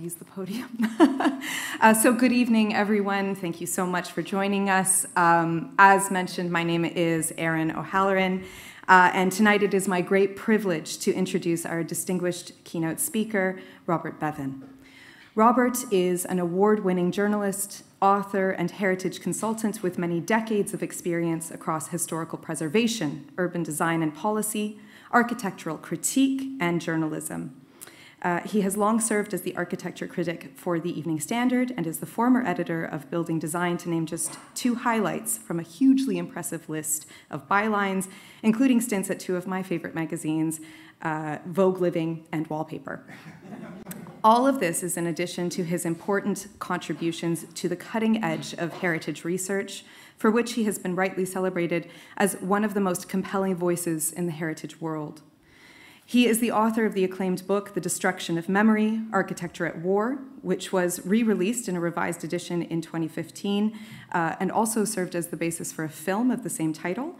use the podium. uh, so, good evening, everyone. Thank you so much for joining us. Um, as mentioned, my name is Erin O'Halloran, uh, and tonight it is my great privilege to introduce our distinguished keynote speaker, Robert Bevan. Robert is an award winning journalist, author, and heritage consultant with many decades of experience across historical preservation, urban design and policy, architectural critique, and journalism. Uh, he has long served as the architecture critic for the Evening Standard and is the former editor of Building Design, to name just two highlights from a hugely impressive list of bylines, including stints at two of my favorite magazines, uh, Vogue Living and Wallpaper. All of this is in addition to his important contributions to the cutting edge of heritage research, for which he has been rightly celebrated as one of the most compelling voices in the heritage world. He is the author of the acclaimed book, The Destruction of Memory Architecture at War, which was re released in a revised edition in 2015 uh, and also served as the basis for a film of the same title.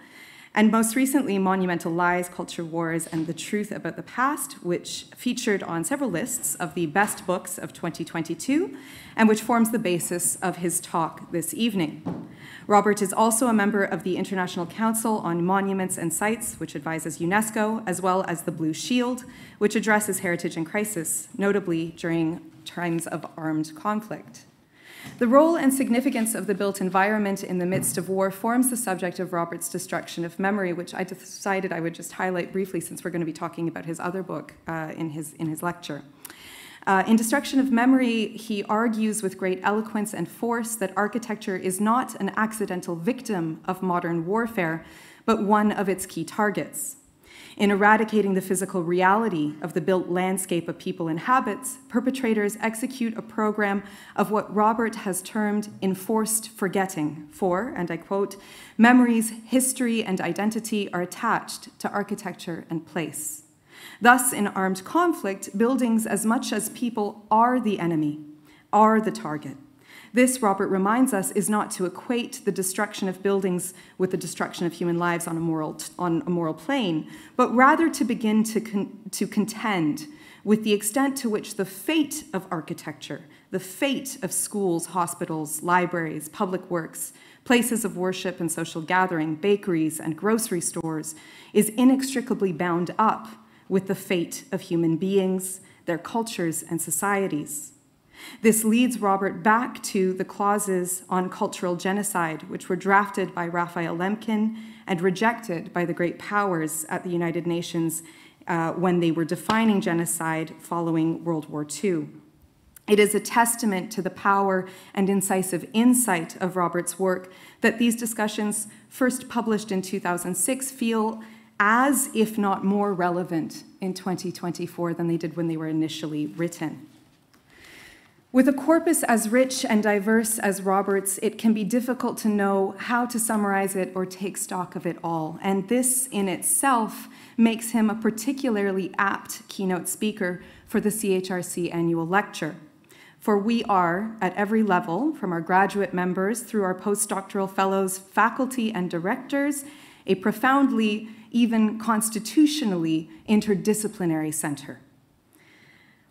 And most recently, Monumental Lies, Culture Wars, and the Truth About the Past, which featured on several lists of the best books of 2022 and which forms the basis of his talk this evening. Robert is also a member of the International Council on Monuments and Sites, which advises UNESCO, as well as the Blue Shield, which addresses heritage and crisis, notably during times of armed conflict. The role and significance of the built environment in the midst of war forms the subject of Robert's Destruction of Memory, which I decided I would just highlight briefly since we're going to be talking about his other book uh, in, his, in his lecture. Uh, in Destruction of Memory, he argues with great eloquence and force that architecture is not an accidental victim of modern warfare, but one of its key targets. In eradicating the physical reality of the built landscape of people and habits, perpetrators execute a program of what Robert has termed enforced forgetting. For, and I quote, memories, history, and identity are attached to architecture and place. Thus, in armed conflict, buildings, as much as people, are the enemy, are the target. This, Robert reminds us, is not to equate the destruction of buildings with the destruction of human lives on a moral, on a moral plane, but rather to begin to, con- to contend with the extent to which the fate of architecture, the fate of schools, hospitals, libraries, public works, places of worship and social gathering, bakeries, and grocery stores, is inextricably bound up with the fate of human beings, their cultures, and societies. This leads Robert back to the clauses on cultural genocide, which were drafted by Raphael Lemkin and rejected by the great powers at the United Nations uh, when they were defining genocide following World War II. It is a testament to the power and incisive insight of Robert's work that these discussions, first published in 2006, feel as, if not more, relevant in 2024 than they did when they were initially written. With a corpus as rich and diverse as Robert's, it can be difficult to know how to summarize it or take stock of it all. And this in itself makes him a particularly apt keynote speaker for the CHRC annual lecture. For we are, at every level, from our graduate members through our postdoctoral fellows, faculty, and directors, a profoundly even constitutionally interdisciplinary center.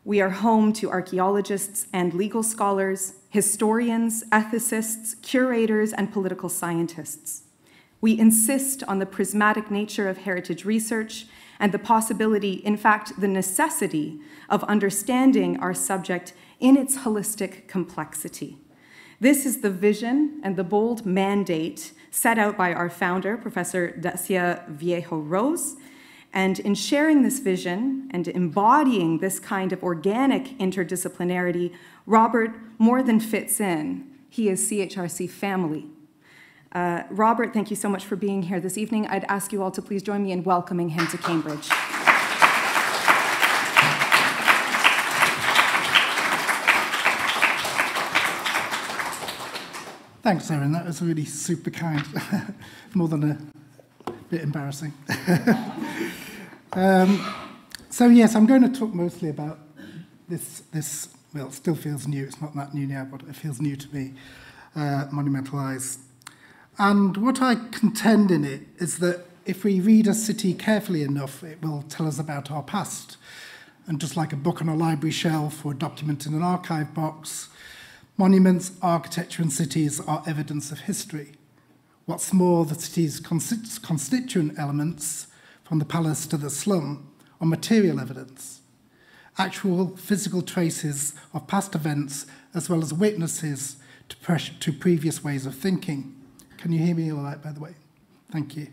We are home to archaeologists and legal scholars, historians, ethicists, curators, and political scientists. We insist on the prismatic nature of heritage research and the possibility, in fact, the necessity of understanding our subject in its holistic complexity. This is the vision and the bold mandate set out by our founder, Professor Dacia Viejo Rose. And in sharing this vision and embodying this kind of organic interdisciplinarity, Robert more than fits in. He is CHRC family. Uh, Robert, thank you so much for being here this evening. I'd ask you all to please join me in welcoming him to Cambridge. Thanks, Erin. That was really super kind. More than a bit embarrassing. um, so, yes, I'm going to talk mostly about this, this, well, it still feels new. It's not that new now, but it feels new to me, uh, Monumental Lies. And what I contend in it is that if we read a city carefully enough, it will tell us about our past. And just like a book on a library shelf or a document in an archive box, monuments, architecture, and cities are evidence of history. What's more, the city's constituent elements, from the palace to the slum, are material evidence. Actual physical traces of past events, as well as witnesses to, to previous ways of thinking. Can you hear me all right, by the way? Thank you.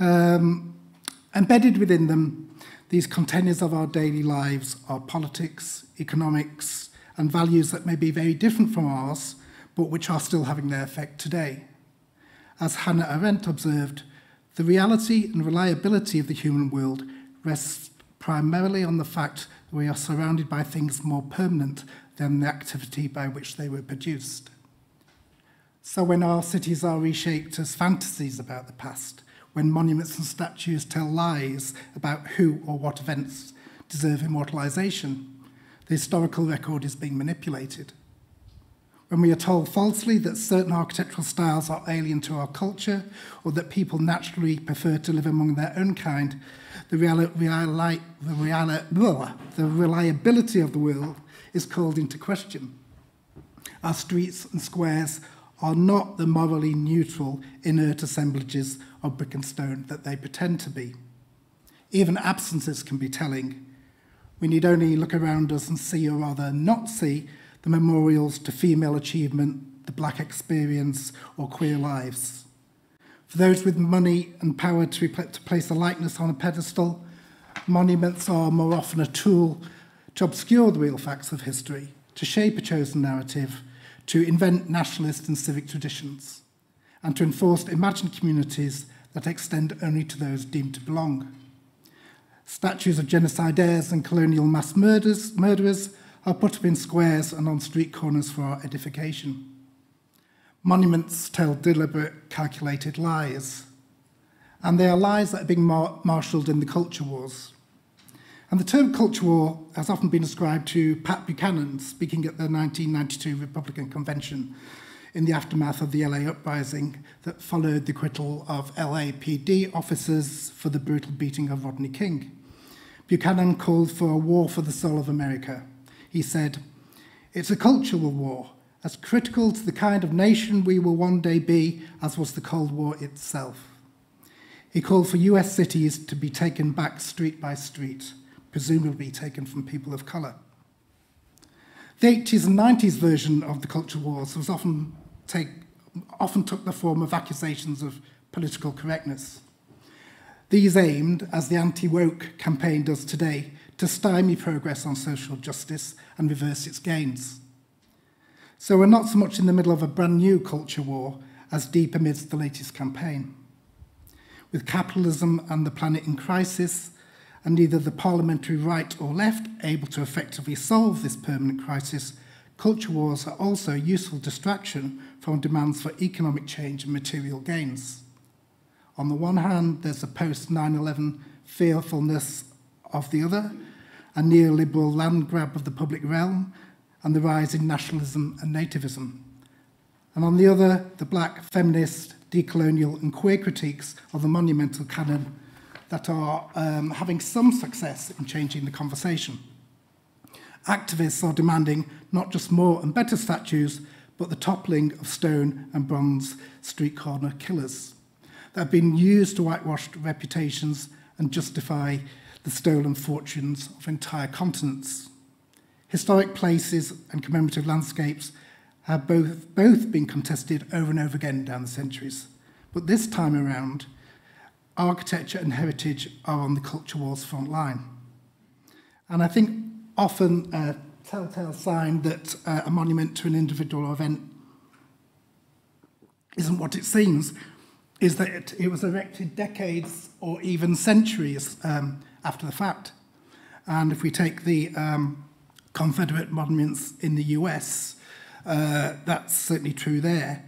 Um, embedded within them, these containers of our daily lives are politics, economics, and values that may be very different from ours, but which are still having their effect today. As Hannah Arendt observed, the reality and reliability of the human world rests primarily on the fact that we are surrounded by things more permanent than the activity by which they were produced. So when our cities are reshaped as fantasies about the past, when monuments and statues tell lies about who or what events deserve immortalization, the historical record is being manipulated when we are told falsely that certain architectural styles are alien to our culture or that people naturally prefer to live among their own kind, the, reali reali the, reali the reliability of the world is called into question. Our streets and squares are not the morally neutral, inert assemblages of brick and stone that they pretend to be. Even absences can be telling. We need only look around us and see, or rather not see, the memorials to female achievement, the black experience, or queer lives. For those with money and power to, to place a likeness on a pedestal, monuments are more often a tool to obscure the real facts of history, to shape a chosen narrative, to invent nationalist and civic traditions, and to enforce imagined communities that extend only to those deemed to belong. Statues of genocidaires and colonial mass murders, murderers are put up in squares and on street corners for our edification. Monuments tell deliberate, calculated lies, and they are lies that are being mar marshalled in the culture wars. And the term culture war has often been ascribed to Pat Buchanan speaking at the 1992 Republican Convention in the aftermath of the LA uprising that followed the acquittal of LAPD officers for the brutal beating of Rodney King. Buchanan called for a war for the soul of America, he said, It's a cultural war, as critical to the kind of nation we will one day be as was the Cold War itself. He called for US cities to be taken back street by street, presumably taken from people of colour. The 80s and 90s version of the culture wars was often, take, often took the form of accusations of political correctness. These aimed, as the anti woke campaign does today, to stymie progress on social justice and reverse its gains. So we're not so much in the middle of a brand new culture war as deep amidst the latest campaign. With capitalism and the planet in crisis, and neither the parliamentary right or left able to effectively solve this permanent crisis, culture wars are also a useful distraction from demands for economic change and material gains. On the one hand, there's a post 9 11 fearfulness of the other, a neoliberal land grab of the public realm, and the rise in nationalism and nativism. And on the other, the black, feminist, decolonial, and queer critiques of the monumental canon that are um, having some success in changing the conversation. Activists are demanding not just more and better statues, but the toppling of stone and bronze street corner killers that have been used to whitewash reputations and justify the stolen fortunes of entire continents. Historic places and commemorative landscapes have both, both been contested over and over again down the centuries. But this time around, architecture and heritage are on the culture war's front line. And I think often a telltale sign that uh, a monument to an individual event isn't what it seems is that it, was erected decades or even centuries um, after the fact. And if we take the um, Confederate monuments in the US, uh, that's certainly true there.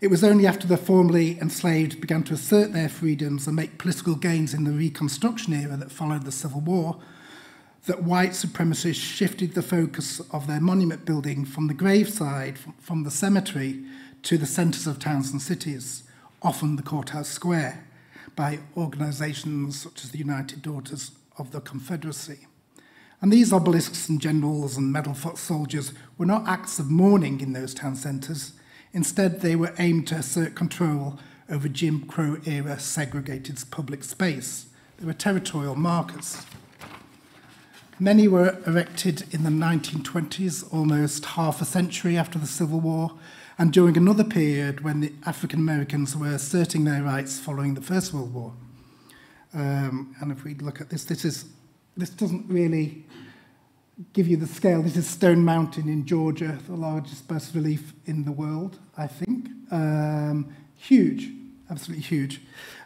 It was only after the formerly enslaved began to assert their freedoms and make political gains in the Reconstruction era that followed the Civil War that white supremacists shifted the focus of their monument building from the graveside, from the cemetery, to the centres of towns and cities, often the courthouse square by organisations such as the United Daughters of the Confederacy. And these obelisks and generals and medal foot soldiers were not acts of mourning in those town centres. Instead, they were aimed to assert control over Jim Crow era segregated public space. They were territorial markers. Many were erected in the 1920s, almost half a century after the Civil War, and during another period when the African Americans were asserting their rights following the First World War. Um, and if we look at this, this is this doesn't really give you the scale. This is Stone Mountain in Georgia, the largest bas relief in the world, I think. Um, huge, absolutely huge.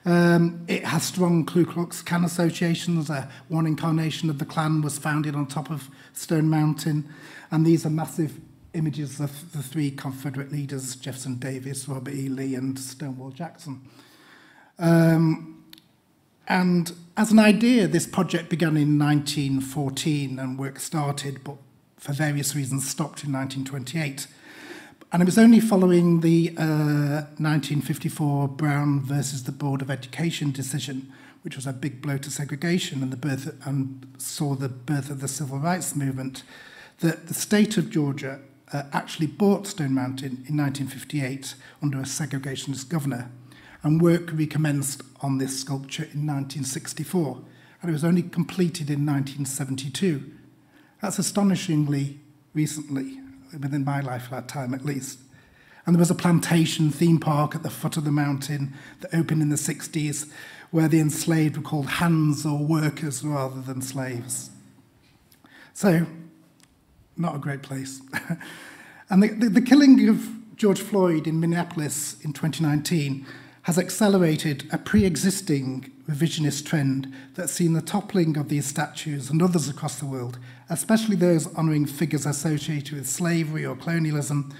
Um, it has strong Ku Klux Klan associations. Uh, one incarnation of the Klan was founded on top of Stone Mountain. And these are massive images of the three Confederate leaders, Jefferson Davis, Robert E. Lee, and Stonewall Jackson. Um, and as an idea, this project began in 1914 and work started, but for various reasons stopped in 1928. And it was only following the uh, 1954 Brown versus the Board of Education decision, which was a big blow to segregation and the birth and saw the birth of the civil rights movement, that the state of Georgia uh, actually bought Stone Mountain in 1958 under a segregationist governor, and work recommenced on this sculpture in 1964, and it was only completed in 1972. That's astonishingly recently, within my lifetime at least. And there was a plantation theme park at the foot of the mountain that opened in the 60s, where the enslaved were called hands or workers rather than slaves. So not a great place. and the, the, the killing of George Floyd in Minneapolis in 2019 has accelerated a pre existing revisionist trend that's seen the toppling of these statues and others across the world, especially those honouring figures associated with slavery or colonialism.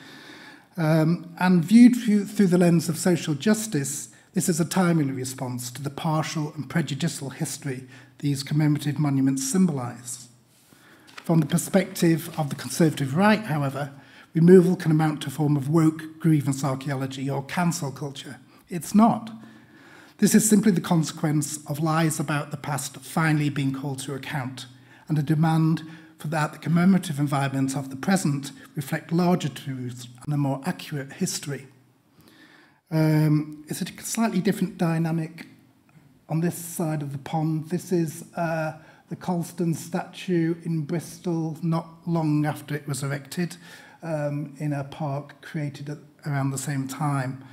Um, and viewed through, through the lens of social justice, this is a timely response to the partial and prejudicial history these commemorative monuments symbolise. From the perspective of the conservative right, however, removal can amount to a form of woke grievance archaeology or cancel culture. It's not. This is simply the consequence of lies about the past finally being called to account and a demand for that the commemorative environment of the present reflect larger truths and a more accurate history. Um, it's a slightly different dynamic on this side of the pond. This is uh, the Colston statue in Bristol not long after it was erected um, in a park created at, around the same time.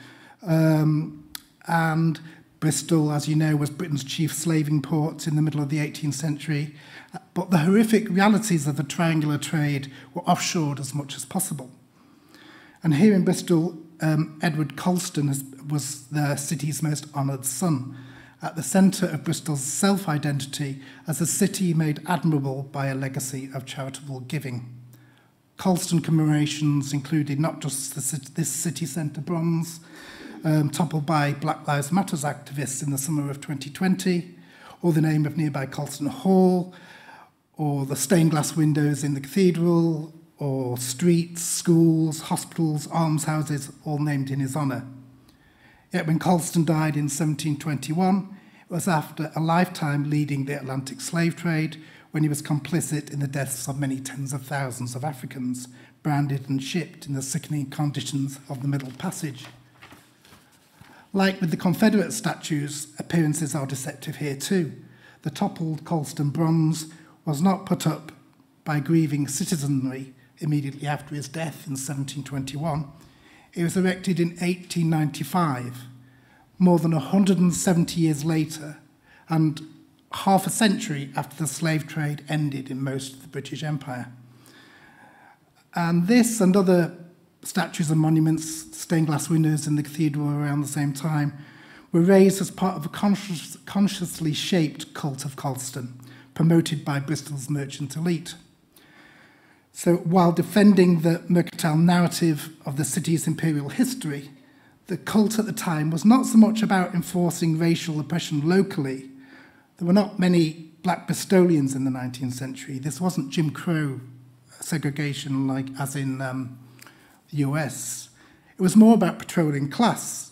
Um, and Bristol, as you know, was Britain's chief slaving port in the middle of the 18th century. But the horrific realities of the triangular trade were offshored as much as possible. And here in Bristol, um, Edward Colston was the city's most honoured son, at the centre of Bristol's self identity as a city made admirable by a legacy of charitable giving. Colston commemorations included not just the, this city centre bronze, um, toppled by Black Lives Matters activists in the summer of 2020, or the name of nearby Colston Hall, or the stained glass windows in the cathedral, or streets, schools, hospitals, almshouses, all named in his honour. Yet when Colston died in 1721, it was after a lifetime leading the Atlantic slave trade when he was complicit in the deaths of many tens of thousands of Africans, branded and shipped in the sickening conditions of the Middle Passage. Like with the Confederate statues, appearances are deceptive here too. The toppled Colston bronze was not put up by grieving citizenry immediately after his death in 1721. It was erected in 1895, more than 170 years later, and half a century after the slave trade ended in most of the British Empire. And this and other statues and monuments, stained glass windows in the cathedral around the same time, were raised as part of a conscious, consciously shaped cult of Colston, promoted by Bristol's merchant elite. So while defending the mercantile narrative of the city's imperial history, the cult at the time was not so much about enforcing racial oppression locally. There were not many black Bristolians in the 19th century. This wasn't Jim Crow segregation like as in um, US. It was more about patrolling class.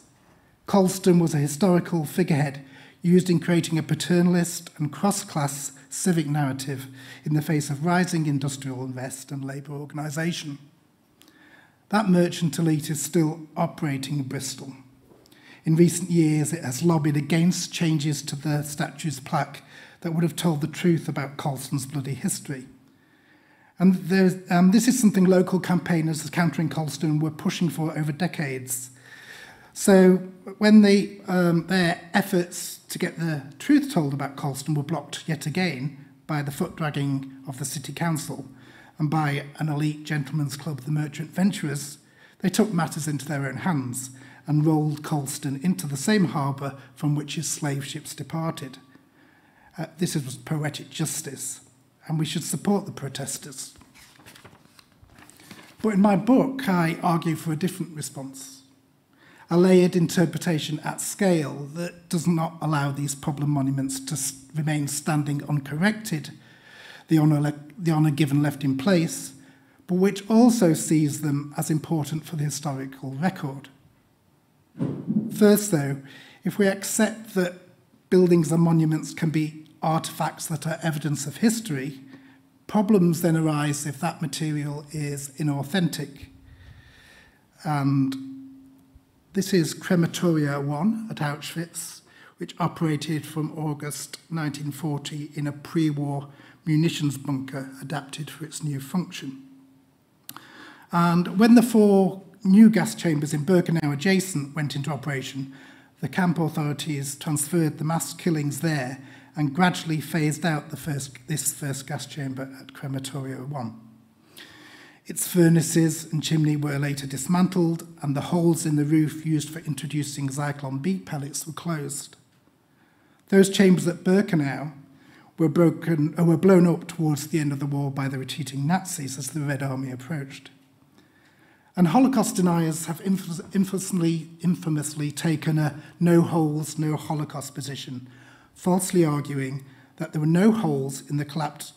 Colston was a historical figurehead used in creating a paternalist and cross class civic narrative in the face of rising industrial invest and labour organisation. That merchant elite is still operating in Bristol. In recent years, it has lobbied against changes to the statue's plaque that would have told the truth about Colston's bloody history. And um, this is something local campaigners countering Colston were pushing for over decades. So when they, um, their efforts to get the truth told about Colston were blocked yet again by the foot dragging of the City Council and by an elite gentlemen's club, the Merchant Venturers, they took matters into their own hands and rolled Colston into the same harbour from which his slave ships departed. Uh, this is poetic justice and we should support the protesters. But in my book, I argue for a different response, a layered interpretation at scale that does not allow these problem monuments to remain standing uncorrected, the honour, the honour given left in place, but which also sees them as important for the historical record. First, though, if we accept that buildings and monuments can be artifacts that are evidence of history, problems then arise if that material is inauthentic. And this is Crematoria 1 at Auschwitz, which operated from August 1940 in a pre-war munitions bunker adapted for its new function. And when the four new gas chambers in Birkenau adjacent went into operation, the camp authorities transferred the mass killings there and gradually phased out first, this first gas chamber at Crematoria 1. Its furnaces and chimney were later dismantled, and the holes in the roof used for introducing Zyklon B pellets were closed. Those chambers at Birkenau were, broken, uh, were blown up towards the end of the war by the retreating Nazis as the Red Army approached. And Holocaust deniers have infamously, infamously taken a no holes, no Holocaust position falsely arguing that there were no holes in the collapsed,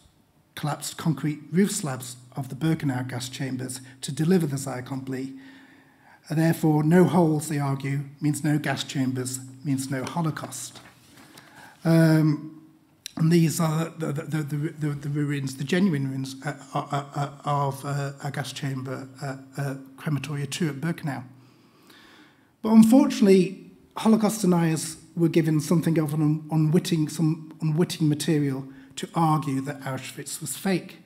collapsed concrete roof slabs of the Birkenau gas chambers to deliver the Zyklon B. Therefore, no holes, they argue, means no gas chambers, means no Holocaust. Um, and these are the, the, the, the, the ruins, the genuine ruins uh, uh, uh, of uh, a gas chamber, uh, uh, Crematoria 2 at Birkenau. But unfortunately, Holocaust deniers were given something of an unwitting, some unwitting material to argue that Auschwitz was fake.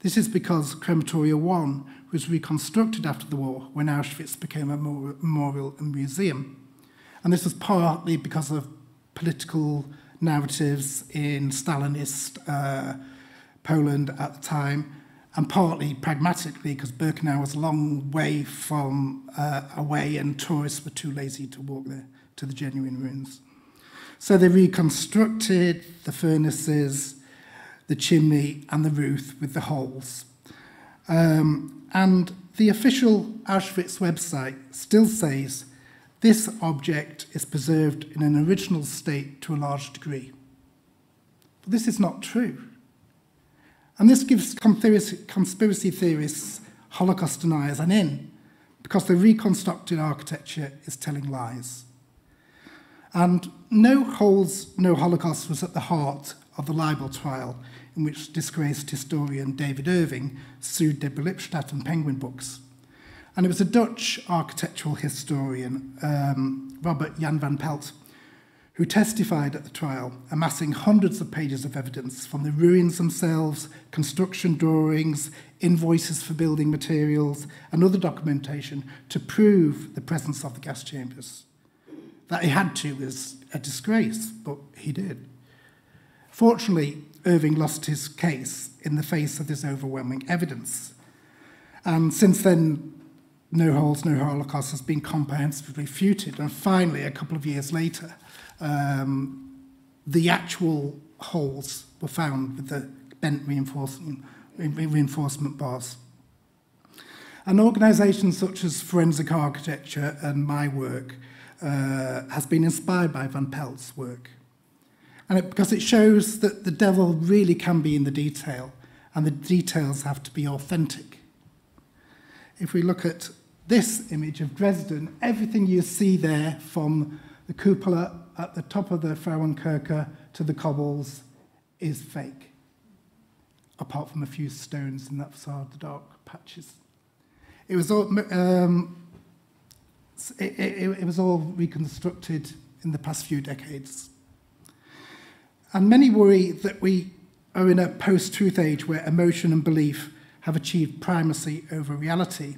This is because Crematoria 1 was reconstructed after the war when Auschwitz became a memorial and museum. And this was partly because of political narratives in Stalinist uh, Poland at the time, and partly pragmatically because Birkenau was a long way from uh, away and tourists were too lazy to walk there to the genuine ruins. So they reconstructed the furnaces, the chimney, and the roof with the holes. Um, and the official Auschwitz website still says this object is preserved in an original state to a large degree. But this is not true. And this gives conspiracy theorists, Holocaust deniers, an in, because the reconstructed architecture is telling lies. And no holes, no Holocaust was at the heart of the libel trial in which disgraced historian David Irving sued Deborah Lipstadt and Penguin Books. And it was a Dutch architectural historian, um, Robert Jan van Pelt, who testified at the trial, amassing hundreds of pages of evidence from the ruins themselves, construction drawings, invoices for building materials, and other documentation to prove the presence of the gas chambers. That he had to was a disgrace, but he did. Fortunately, Irving lost his case in the face of this overwhelming evidence. And since then, no holes, no Holocaust has been comprehensively refuted. And finally, a couple of years later, um, the actual holes were found with the bent reinforcement, reinforcement bars. And organisations such as Forensic Architecture and my work uh, has been inspired by Van Pelt's work. And it, because it shows that the devil really can be in the detail, and the details have to be authentic. If we look at this image of Dresden, everything you see there from the cupola at the top of the Frauenkirche to the cobbles, is fake, apart from a few stones in that facade, the dark patches. It was all, um, it, it, it was all reconstructed in the past few decades. And many worry that we are in a post-truth age where emotion and belief have achieved primacy over reality.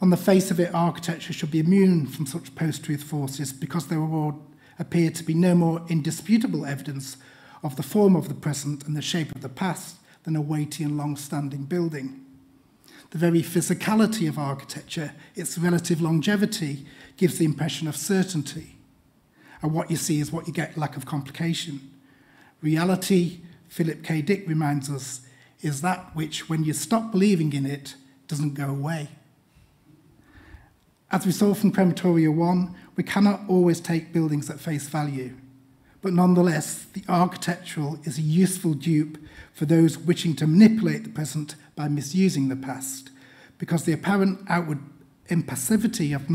On the face of it, architecture should be immune from such post-truth forces because there will appear to be no more indisputable evidence of the form of the present and the shape of the past than a weighty and long-standing building. The very physicality of architecture, its relative longevity, gives the impression of certainty. And what you see is what you get, lack of complication. Reality, Philip K. Dick reminds us, is that which, when you stop believing in it, doesn't go away. As we saw from Crematoria 1, we cannot always take buildings at face value. But nonetheless, the architectural is a useful dupe for those wishing to manipulate the present by misusing the past, because the apparent outward impassivity of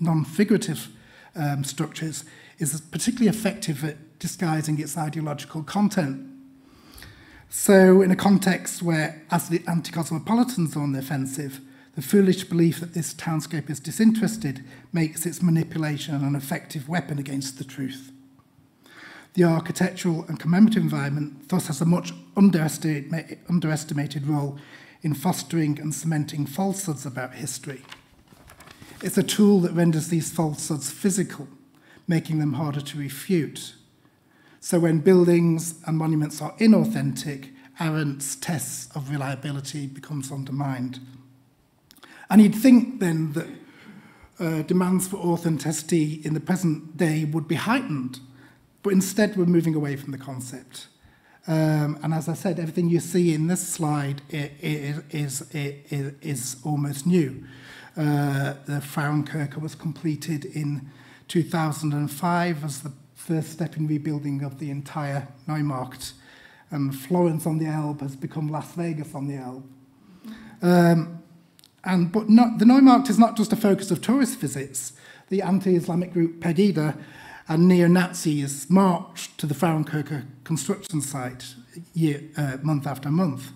non-figurative um, structures is particularly effective at disguising its ideological content. So in a context where, as the anti-cosmopolitans are on the offensive, the foolish belief that this townscape is disinterested makes its manipulation an effective weapon against the truth. The architectural and commemorative environment thus has a much underestimated role in fostering and cementing falsehoods about history. It's a tool that renders these falsehoods physical, making them harder to refute. So when buildings and monuments are inauthentic, Arendt's tests of reliability becomes undermined. And you'd think then that uh, demands for authenticity in the present day would be heightened, but instead we're moving away from the concept. Um, and as I said, everything you see in this slide is, is, is, is almost new. Uh, the Frauenkirche was completed in 2005 as the first step in rebuilding of the entire Neumarkt. And Florence on the Elbe has become Las Vegas on the Elbe. Um, and, but not, the Neumarkt is not just a focus of tourist visits. The anti-Islamic group Pegida and neo-Nazis marched to the Frauenkirche construction site year, uh, month after month.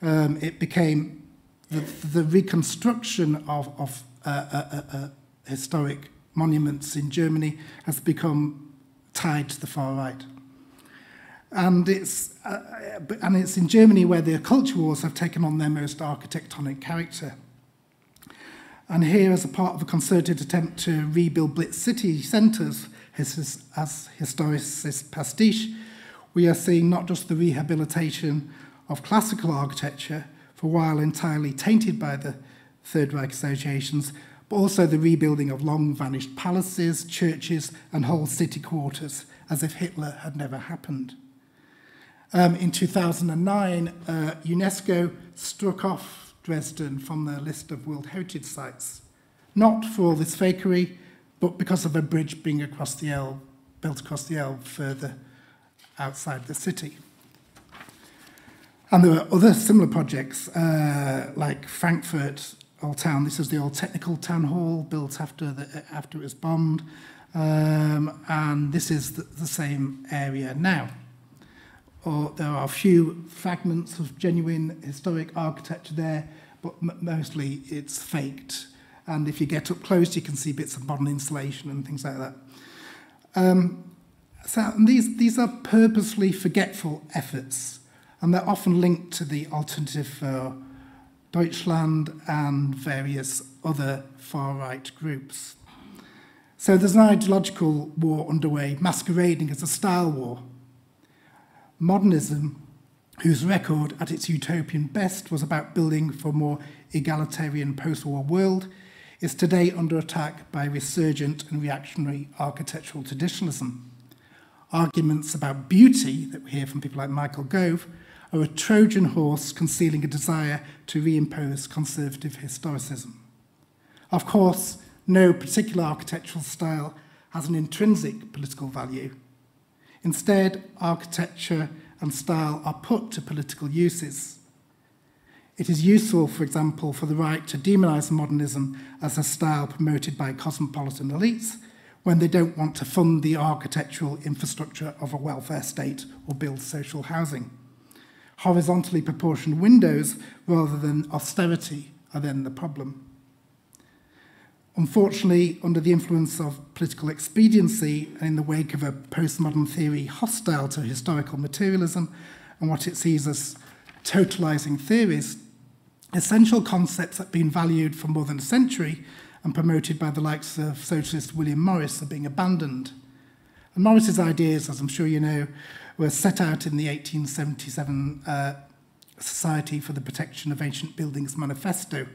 Um, it became the, the reconstruction of, of uh, uh, uh, uh, historic monuments in Germany has become tied to the far right. And it's, and it's in Germany where the culture wars have taken on their most architectonic character. And here, as a part of a concerted attempt to rebuild Blitz city centres as, as historicist pastiche, we are seeing not just the rehabilitation of classical architecture, for a while entirely tainted by the Third Reich associations, but also the rebuilding of long vanished palaces, churches, and whole city quarters, as if Hitler had never happened. Um, in 2009, uh, UNESCO struck off Dresden from the list of World Heritage Sites, not for all this fakery, but because of a bridge being across the Elbe, built across the Elbe further outside the city. And there were other similar projects, uh, like Frankfurt Old Town. This is the old technical town hall built after, the, after it was bombed. Um, and this is the, the same area now or there are a few fragments of genuine historic architecture there, but mostly it's faked. And if you get up close, you can see bits of modern insulation and things like that. Um, so these, these are purposely forgetful efforts, and they're often linked to the Alternative for Deutschland and various other far-right groups. So there's an ideological war underway, masquerading as a style war, Modernism, whose record at its utopian best was about building for a more egalitarian post-war world, is today under attack by resurgent and reactionary architectural traditionalism. Arguments about beauty that we hear from people like Michael Gove are a Trojan horse concealing a desire to reimpose conservative historicism. Of course, no particular architectural style has an intrinsic political value, Instead, architecture and style are put to political uses. It is useful, for example, for the right to demonize modernism as a style promoted by cosmopolitan elites, when they don't want to fund the architectural infrastructure of a welfare state or build social housing. Horizontally proportioned windows rather than austerity are then the problem. Unfortunately, under the influence of political expediency and in the wake of a postmodern theory hostile to historical materialism and what it sees as totalizing theories, essential concepts that have been valued for more than a century and promoted by the likes of socialist William Morris are being abandoned. And Morris's ideas, as I'm sure you know, were set out in the 1877 uh, Society for the Protection of Ancient Buildings Manifesto.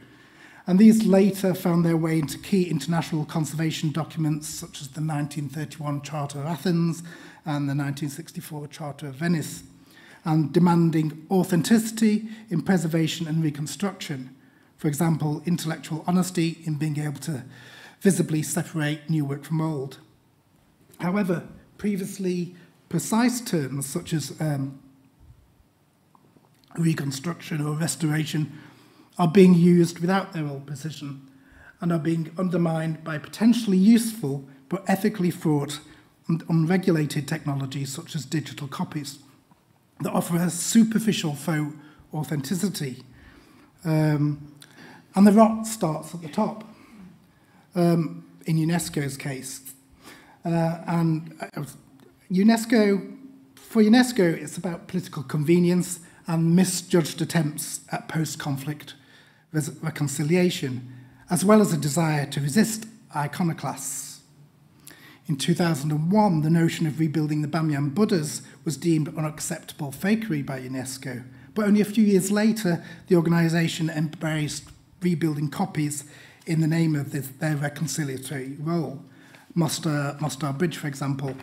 And these later found their way into key international conservation documents such as the 1931 Charter of Athens and the 1964 Charter of Venice, and demanding authenticity in preservation and reconstruction, For example, intellectual honesty in being able to visibly separate new work from old. However, previously precise terms such as um, reconstruction or restoration are being used without their old precision and are being undermined by potentially useful but ethically fraught and unregulated technologies such as digital copies that offer a superficial faux authenticity. Um, And the rot starts at the top, um, in UNESCO's case. Uh, and uh, UNESCO, for UNESCO, it's about political convenience and misjudged attempts at post-conflict reconciliation, as well as a desire to resist iconoclasts. In 2001, the notion of rebuilding the Bamyan Buddhas was deemed unacceptable fakery by UNESCO, but only a few years later, the organisation embraced rebuilding copies in the name of this, their reconciliatory role. Mostar, Mostar Bridge, for example,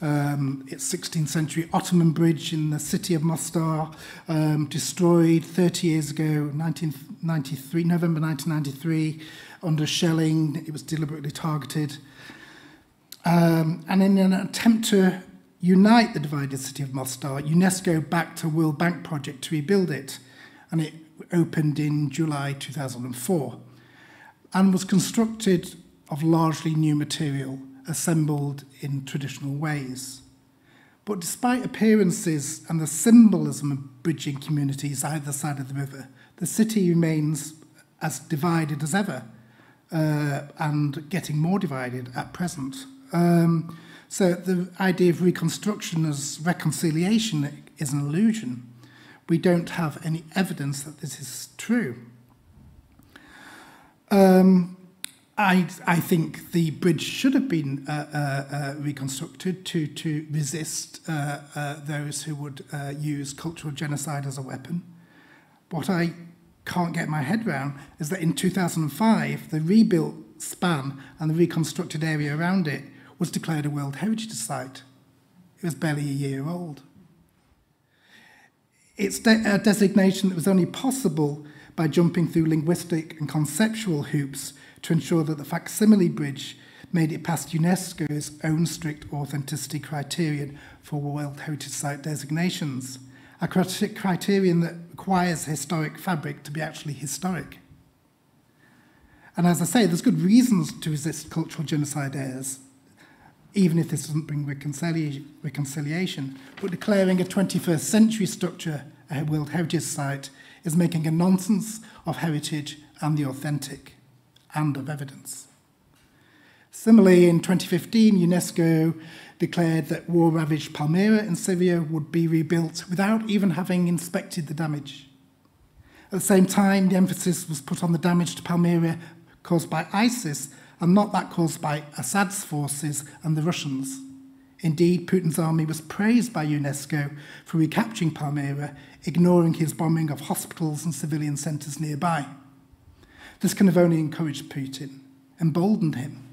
um, it's 16th century Ottoman bridge in the city of Mostar, um, destroyed 30 years ago, 1993, November 1993, under shelling. It was deliberately targeted. Um, and in an attempt to unite the divided city of Mostar, UNESCO backed a World Bank project to rebuild it. And it opened in July 2004 and was constructed of largely new material assembled in traditional ways. But despite appearances and the symbolism of bridging communities either side of the river, the city remains as divided as ever uh, and getting more divided at present. Um, so the idea of reconstruction as reconciliation is an illusion we don't have any evidence that this is true. Um, I, I think the bridge should have been uh, uh, uh, reconstructed to, to resist uh, uh, those who would uh, use cultural genocide as a weapon. What I can't get my head around is that in 2005, the rebuilt span and the reconstructed area around it was declared a World Heritage Site. It was barely a year old. It's de a designation that was only possible by jumping through linguistic and conceptual hoops to ensure that the facsimile bridge made it past UNESCO's own strict authenticity criterion for World Heritage Site designations, a criterion that requires historic fabric to be actually historic. And as I say, there's good reasons to resist cultural genocidaires, even if this doesn't bring reconcilia reconciliation. But declaring a 21st century structure a World Heritage Site is making a nonsense of heritage and the authentic and of evidence. Similarly, in 2015, UNESCO declared that war-ravaged Palmyra in Syria would be rebuilt without even having inspected the damage. At the same time, the emphasis was put on the damage to Palmyra caused by ISIS and not that caused by Assad's forces and the Russians. Indeed, Putin's army was praised by UNESCO for recapturing Palmyra, ignoring his bombing of hospitals and civilian centres nearby. This can have only encouraged Putin, emboldened him.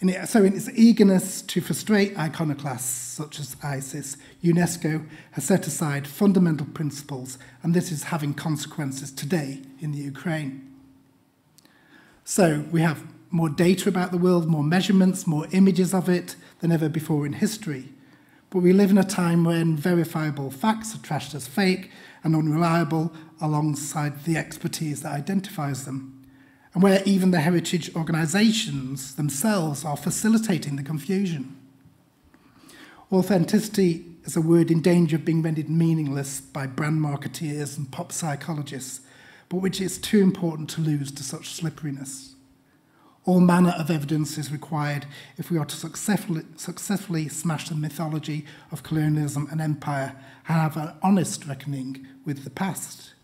It, so in its eagerness to frustrate iconoclasts such as ISIS, UNESCO has set aside fundamental principles, and this is having consequences today in the Ukraine. So we have more data about the world, more measurements, more images of it than ever before in history. But we live in a time when verifiable facts are trashed as fake and unreliable alongside the expertise that identifies them. and where even the heritage organisations themselves are facilitating the confusion. Authenticity is a word in danger of being rendered meaningless by brand marketeers and pop psychologists, but which is too important to lose to such slipperiness. All manner of evidence is required if we are to successfully, successfully smash the mythology of colonialism and empire and have an honest reckoning with the past.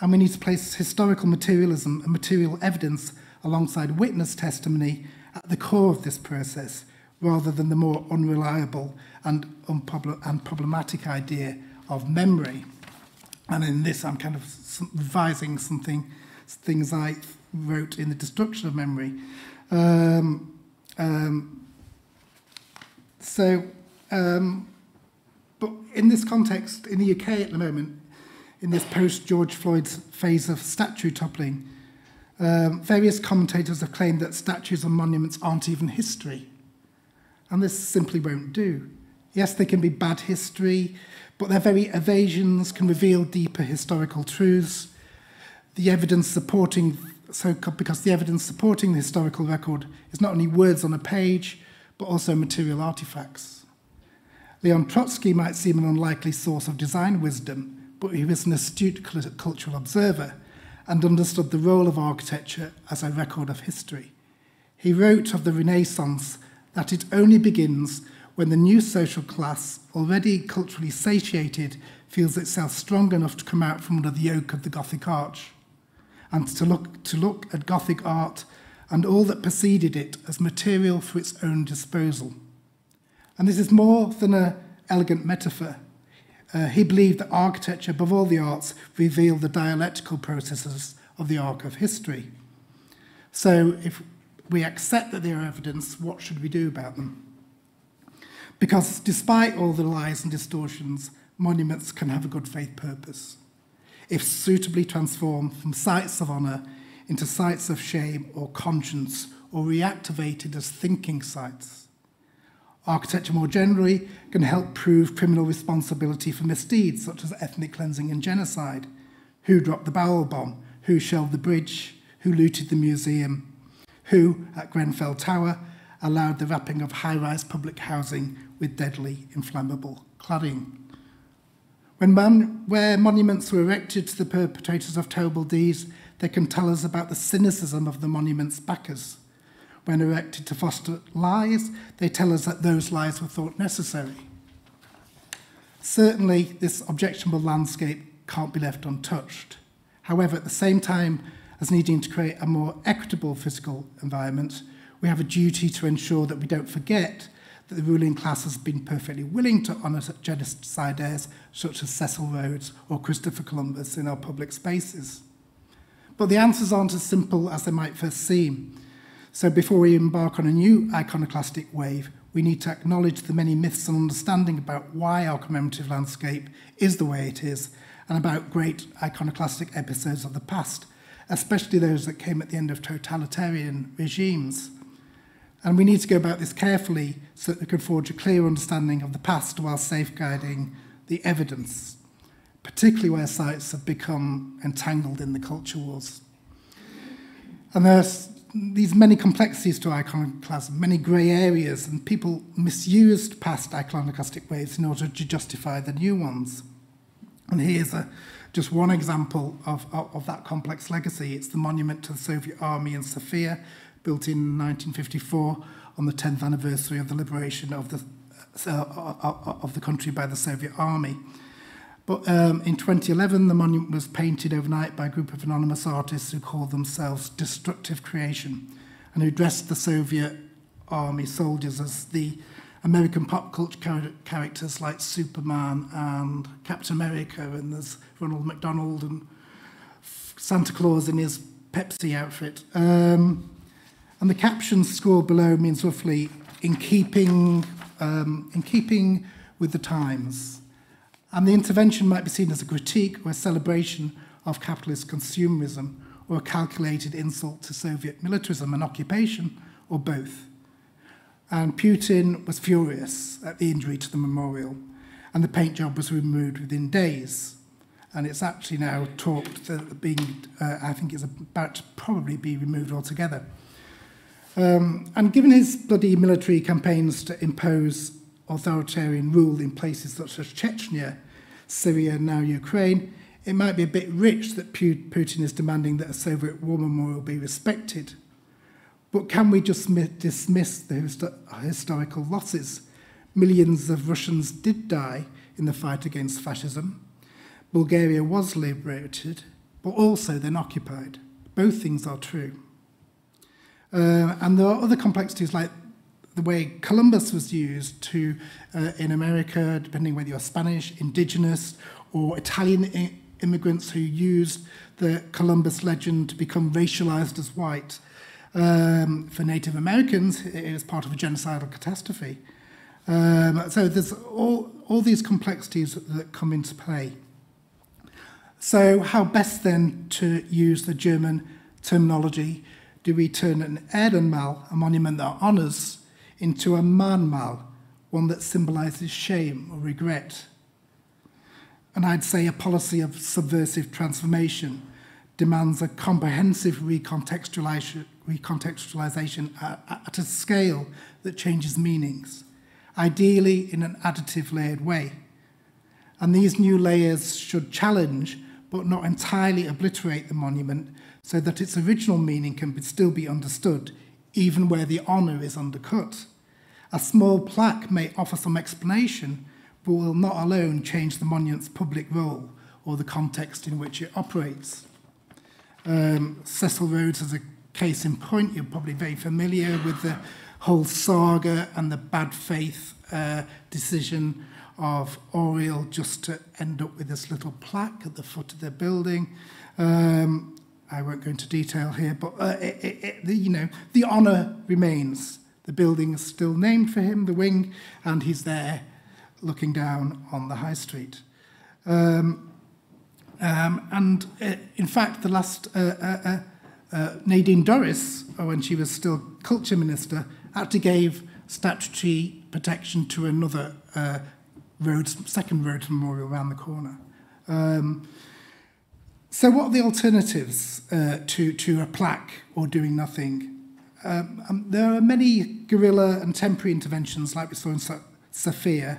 And we need to place historical materialism and material evidence alongside witness testimony at the core of this process, rather than the more unreliable and, and problematic idea of memory. And in this, I'm kind of revising something, things I wrote in The Destruction of Memory. Um, um, so, um, but in this context, in the UK at the moment, in this post George Floyd's phase of statue toppling, um, various commentators have claimed that statues and monuments aren't even history. And this simply won't do. Yes, they can be bad history, but their very evasions can reveal deeper historical truths. The evidence supporting, so because the evidence supporting the historical record is not only words on a page, but also material artifacts. Leon Trotsky might seem an unlikely source of design wisdom, but he was an astute cultural observer and understood the role of architecture as a record of history. He wrote of the Renaissance that it only begins when the new social class, already culturally satiated, feels itself strong enough to come out from under the yoke of the Gothic arch, and to look, to look at Gothic art and all that preceded it as material for its own disposal. And this is more than an elegant metaphor. Uh, he believed that architecture, above all the arts, revealed the dialectical processes of the arc of history. So if we accept that they are evidence, what should we do about them? Because despite all the lies and distortions, monuments can have a good faith purpose. If suitably transformed from sites of honour into sites of shame or conscience or reactivated as thinking sites. Architecture more generally can help prove criminal responsibility for misdeeds such as ethnic cleansing and genocide. Who dropped the barrel bomb? Who shelled the bridge? Who looted the museum? who, at Grenfell Tower, allowed the wrapping of high-rise public housing with deadly inflammable cladding. When man, where monuments were erected to the perpetrators of terrible deeds, they can tell us about the cynicism of the monument's backers. When erected to foster lies, they tell us that those lies were thought necessary. Certainly, this objectionable landscape can't be left untouched. However, at the same time, as needing to create a more equitable physical environment, we have a duty to ensure that we don't forget that the ruling class has been perfectly willing to honour genocidaires such as Cecil Rhodes or Christopher Columbus in our public spaces. But the answers aren't as simple as they might first seem. So before we embark on a new iconoclastic wave, we need to acknowledge the many myths and understanding about why our commemorative landscape is the way it is and about great iconoclastic episodes of the past especially those that came at the end of totalitarian regimes. And we need to go about this carefully so that we can forge a clear understanding of the past while safeguarding the evidence, particularly where sites have become entangled in the culture wars. And there's these many complexities to iconoclasm, many grey areas, and people misused past iconoclastic waves in order to justify the new ones. And here's a just one example of, of, of that complex legacy. It's the monument to the Soviet Army in Sofia, built in 1954 on the 10th anniversary of the liberation of the, uh, uh, of the country by the Soviet Army. But um, in 2011, the monument was painted overnight by a group of anonymous artists who called themselves Destructive Creation and who dressed the Soviet army soldiers as the American pop culture characters like Superman and Captain America, and there's Ronald McDonald and Santa Claus in his Pepsi outfit. Um, and the caption scrawled below means roughly in keeping, um, in keeping with the times. And the intervention might be seen as a critique or a celebration of capitalist consumerism or a calculated insult to Soviet militarism and occupation, or both. And Putin was furious at the injury to the memorial, and the paint job was removed within days. and it's actually now talked that being, uh, I think it's about to probably be removed altogether. Um, and given his bloody military campaigns to impose authoritarian rule in places such as Chechnya, Syria, now Ukraine, it might be a bit rich that Putin is demanding that a Soviet war memorial be respected. But can we just dismiss the historical losses? Millions of Russians did die in the fight against fascism. Bulgaria was liberated, but also then occupied. Both things are true. Uh, and there are other complexities like the way Columbus was used to, uh, in America, depending whether you're Spanish, indigenous, or Italian immigrants who used the Columbus legend to become racialized as white. Um, for Native Americans, it was part of a genocidal catastrophe. Um, so there's all, all these complexities that come into play. So, how best then to use the German terminology? Do we turn an Ehrenmal, a monument that honours, into a Mahnmal, one that symbolises shame or regret? And I'd say a policy of subversive transformation demands a comprehensive recontextualization, recontextualization at, at a scale that changes meanings, ideally in an additive layered way. And these new layers should challenge but not entirely obliterate the monument so that its original meaning can be, still be understood, even where the honour is undercut. A small plaque may offer some explanation, but will not alone change the monument's public role or the context in which it operates. Um, Cecil Rhodes is a case in point. You're probably very familiar with the whole saga and the bad faith uh, decision of Oriel just to end up with this little plaque at the foot of the building. Um, I won't go into detail here, but uh, it, it, it, the, you know the honour remains. The building is still named for him, the wing, and he's there looking down on the high Um, um, and uh, in fact, the last uh, uh, uh, uh Nadine Dorries, when she was still culture minister, actually gave statutory protection to another Rhodes, second Rhodes memorial around the corner. Um, so what are the alternatives uh, to, to a plaque or doing nothing? Um, um, there are many guerrilla and temporary interventions like we saw in Sa Sofia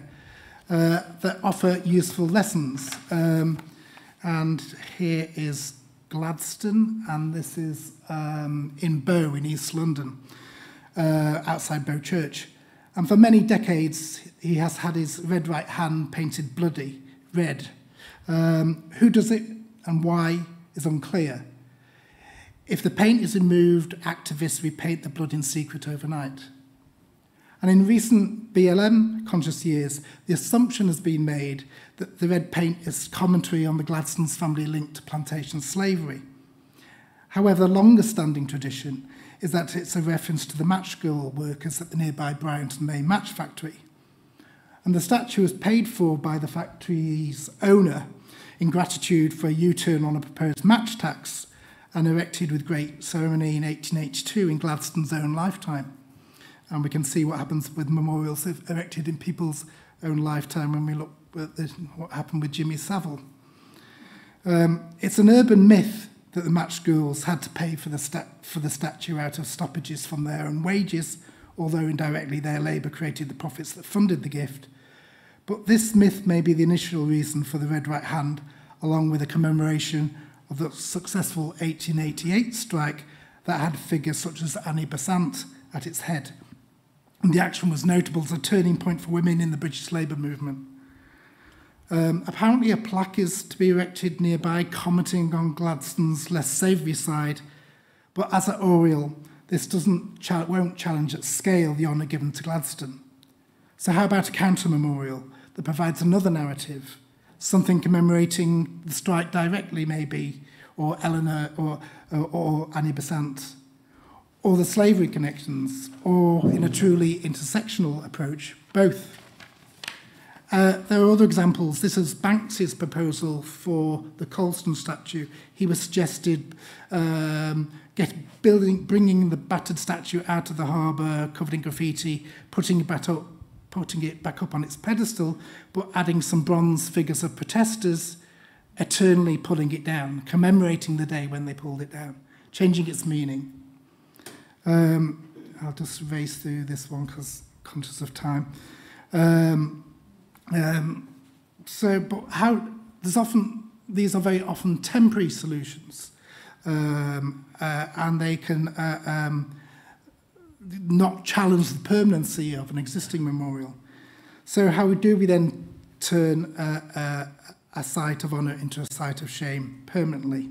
uh, that offer useful lessons. Um, and here is Gladstone, and this is um, in Bow in East London, uh, outside Bow Church. And for many decades, he has had his red right hand painted bloody red. Um, who does it and why is unclear. If the paint is removed, activists repaint the blood in secret overnight. And in recent BLM conscious years, the assumption has been made that the red paint is commentary on the Gladstone's family linked to plantation slavery. However, the longer standing tradition is that it's a reference to the match girl workers at the nearby Bryant May match factory. And the statue was paid for by the factory's owner in gratitude for a U-turn on a proposed match tax and erected with great ceremony in 1882 in Gladstone's own lifetime. And we can see what happens with memorials erected in people's own lifetime when we look at the, what happened with Jimmy Savile. Um, it's an urban myth that the match girls had to pay for the, for the statue out of stoppages from their own wages, although indirectly their labour created the profits that funded the gift. But this myth may be the initial reason for the red right hand, along with a commemoration of the successful 1888 strike that had figures such as Annie Besant at its head. And the action was notable as a turning point for women in the British labour movement. Um, apparently, a plaque is to be erected nearby, commenting on Gladstone's less savoury side. But as at Oriel, this doesn't won't challenge at scale the honour given to Gladstone. So, how about a counter memorial that provides another narrative, something commemorating the strike directly, maybe, or Eleanor or, or, or Annie Besant, or the slavery connections, or in a truly intersectional approach, both? Uh, there are other examples. This is Banksy's proposal for the Colston statue. He was suggested um, get building, bringing the battered statue out of the harbour, covered in graffiti, putting it back up, putting it back up on its pedestal, but adding some bronze figures of protesters eternally pulling it down, commemorating the day when they pulled it down, changing its meaning. Um, I'll just race through this one because conscious of time. Um, um, so, but how there's often these are very often temporary solutions, um, uh, and they can uh, um, not challenge the permanency of an existing memorial. So, how do we then turn uh, uh, a site of honour into a site of shame permanently?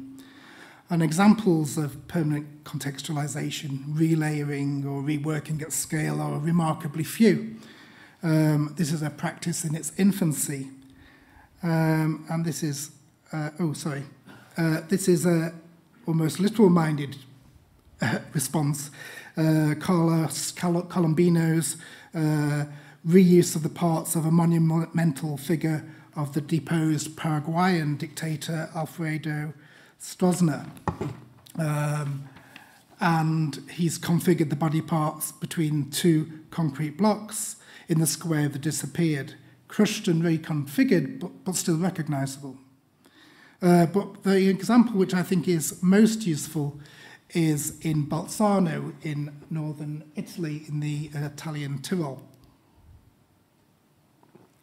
And examples of permanent contextualization, relayering or reworking at scale are remarkably few. Um, this is a practice in its infancy. Um, and this is, uh, oh, sorry, uh, this is a almost literal-minded uh, response. Uh, Carlos Colombino's uh, reuse of the parts of a monumental figure of the deposed Paraguayan dictator Alfredo Stroessner. Um, and he's configured the body parts between two concrete blocks in the square that disappeared, crushed and reconfigured, but, but still recognizable. Uh, but the example which I think is most useful is in Bolzano in northern Italy in the Italian Tyrol.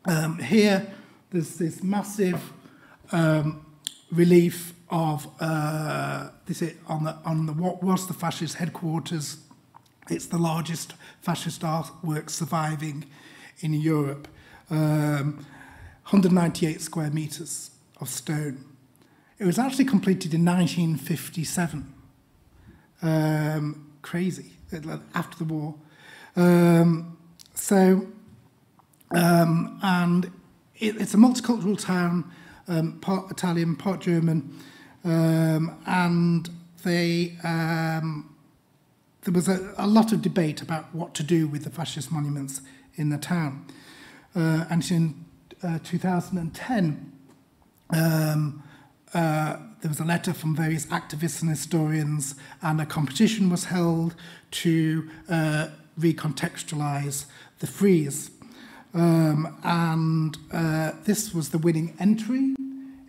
Um, here, there's this massive um, relief of uh, this is on the on the what was the fascist headquarters. It's the largest fascist artwork surviving in Europe. Um, 198 square meters of stone. It was actually completed in 1957. Um, crazy, after the war. Um, so, um, and it, it's a multicultural town, um, part Italian, part German, um, and they, um, there was a, a lot of debate about what to do with the fascist monuments in the town. Uh, and in uh, 2010, um, uh, there was a letter from various activists and historians, and a competition was held to uh, recontextualize the frieze. Um, and uh, this was the winning entry.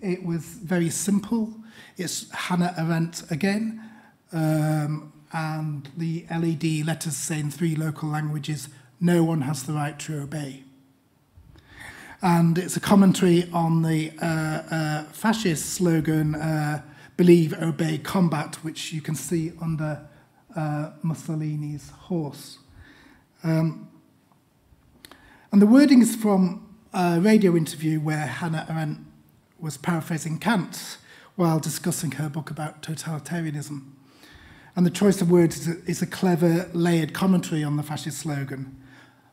It was very simple. It's Hannah Arendt again, um, and the LED letters say in three local languages, no one has the right to obey. And it's a commentary on the uh, uh, fascist slogan, uh, believe, obey, combat, which you can see under uh, Mussolini's horse. Um, and the wording is from a radio interview where Hannah Arendt was paraphrasing Kant while discussing her book about totalitarianism. And the choice of words is a, is a clever, layered commentary on the fascist slogan.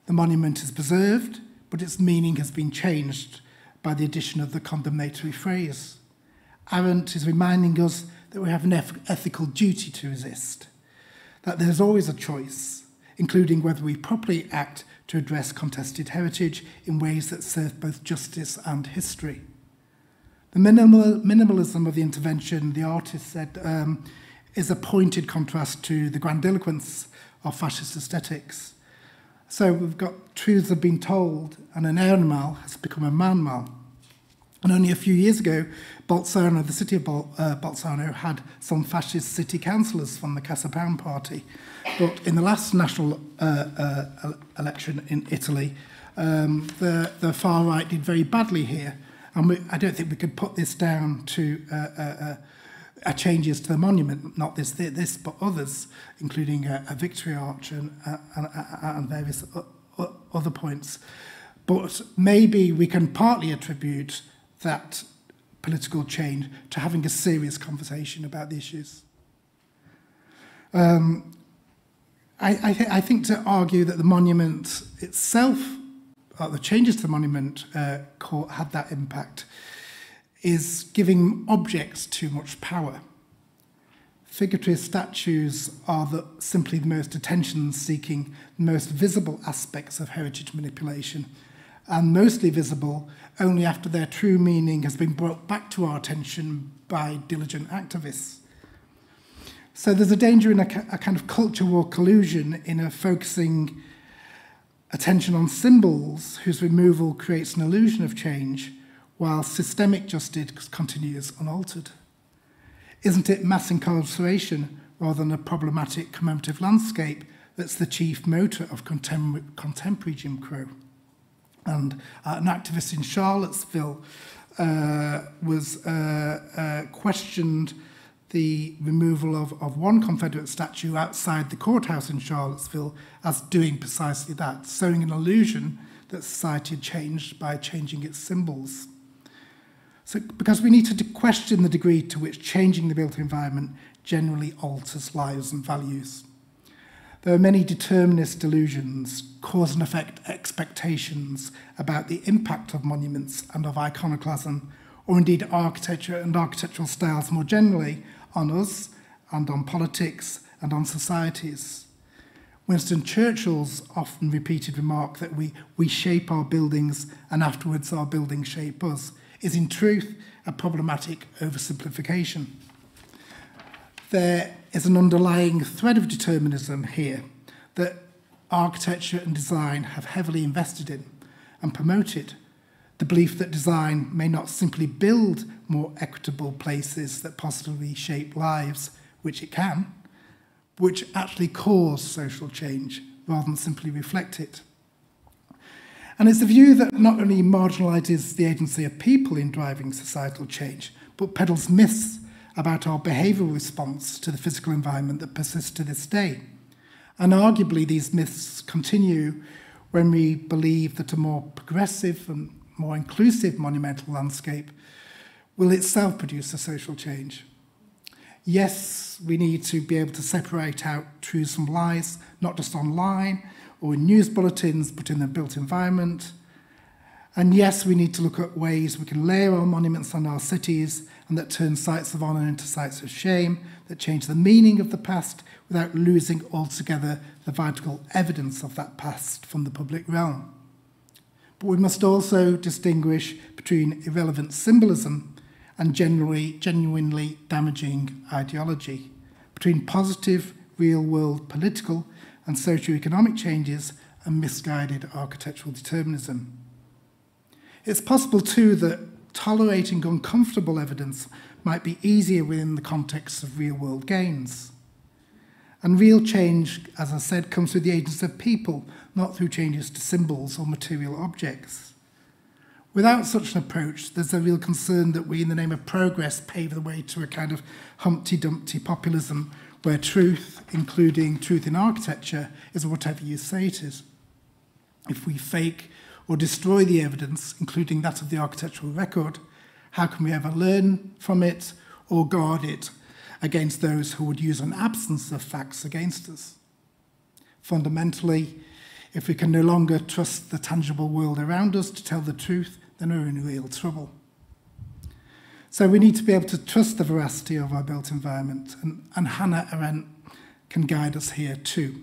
The monument is preserved, but its meaning has been changed by the addition of the condemnatory phrase. Arendt is reminding us that we have an ethical duty to resist, that there's always a choice, including whether we properly act to address contested heritage in ways that serve both justice and history. The minimal, minimalism of the intervention, the artist said, um, is a pointed contrast to the grandiloquence of fascist aesthetics. So we've got truths have been told, and an Ehrenmal has become a Mahnmal. And only a few years ago, Bolzano, the city of Bol uh, Bolzano, had some fascist city councillors from the Casa Pound party. But in the last national uh, uh, election in Italy, um, the, the far right did very badly here. And we, I don't think we could put this down to uh, uh, uh, changes to the monument, not this, this but others, including a, a victory arch and, and, and various other points. But maybe we can partly attribute that political change to having a serious conversation about the issues. Um, I, I, th I think to argue that the monument itself, the changes to the monument uh, had that impact, is giving objects too much power. Figurative statues are the, simply the most attention-seeking, most visible aspects of heritage manipulation, and mostly visible only after their true meaning has been brought back to our attention by diligent activists. So there's a danger in a, a kind of culture war collusion in a focusing attention on symbols whose removal creates an illusion of change, while systemic justice continues unaltered? Isn't it mass incarceration rather than a problematic commemorative landscape that's the chief motor of contemporary, contemporary Jim Crow? And uh, an activist in Charlottesville uh, was uh, uh, questioned the removal of, of one Confederate statue outside the courthouse in Charlottesville as doing precisely that, sowing an illusion that society had changed by changing its symbols. So, because we need to question the degree to which changing the built environment generally alters lives and values. There are many determinist delusions, cause and effect expectations about the impact of monuments and of iconoclasm, or indeed architecture and architectural styles more generally, on us and on politics and on societies. Winston Churchill's often repeated remark that we, we shape our buildings and afterwards our buildings shape us is in truth a problematic oversimplification. There is an underlying thread of determinism here that architecture and design have heavily invested in and promoted. The belief that design may not simply build more equitable places that positively shape lives, which it can, which actually cause social change rather than simply reflect it. And it's a view that not only marginalises the agency of people in driving societal change, but peddles myths about our behavioural response to the physical environment that persists to this day. And arguably, these myths continue when we believe that a more progressive and more inclusive monumental landscape will itself produce a social change. Yes, we need to be able to separate out truths from lies, not just online or in news bulletins, but in the built environment. And yes, we need to look at ways we can layer our monuments on our cities and that turn sites of honour into sites of shame, that change the meaning of the past without losing altogether the vital evidence of that past from the public realm. But we must also distinguish between irrelevant symbolism and generally, genuinely damaging ideology, between positive, real-world political and socio-economic changes and misguided architectural determinism. It's possible too that tolerating uncomfortable evidence might be easier within the context of real world gains. And real change, as I said, comes through the agency of people, not through changes to symbols or material objects. Without such an approach, there's a real concern that we, in the name of progress, pave the way to a kind of Humpty Dumpty populism where truth, including truth in architecture, is whatever you say it is. If we fake or destroy the evidence, including that of the architectural record, how can we ever learn from it or guard it against those who would use an absence of facts against us? Fundamentally, if we can no longer trust the tangible world around us to tell the truth, then we're in real trouble. So we need to be able to trust the veracity of our built environment, and, and Hannah Arendt can guide us here too.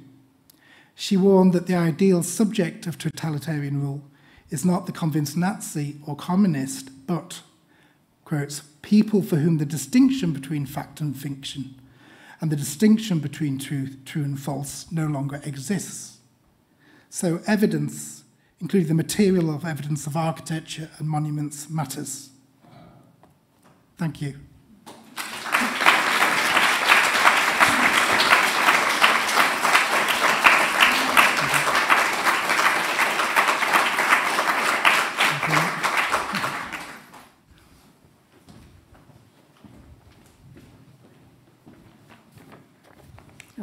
She warned that the ideal subject of totalitarian rule is not the convinced Nazi or communist, but, quotes, people for whom the distinction between fact and fiction and the distinction between truth, true and false no longer exists. So evidence, including the material of evidence of architecture and monuments, matters. Thank you.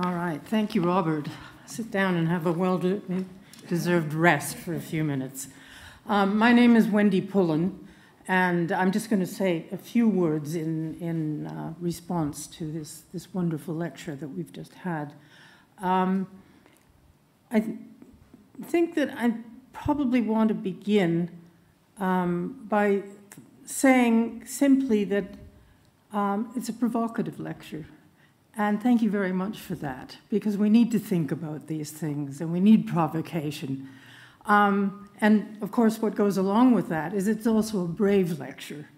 All right, thank you, Robert. Sit down and have a well-deserved rest for a few minutes. Um, my name is Wendy Pullen. And I'm just going to say a few words in, in uh, response to this, this wonderful lecture that we've just had. Um, I th think that I probably want to begin um, by saying simply that um, it's a provocative lecture. And thank you very much for that, because we need to think about these things and we need provocation. Um, and of course, what goes along with that is it's also a brave lecture.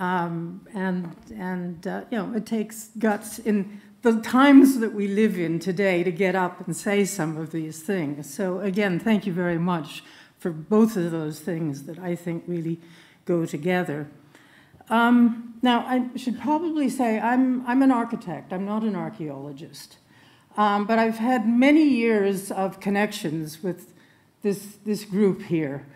Um, and and uh, you know, it takes guts in the times that we live in today to get up and say some of these things. So again, thank you very much for both of those things that I think really go together. Um, now, I should probably say I'm, I'm an architect, I'm not an archaeologist. Um, but I've had many years of connections with this, this group here.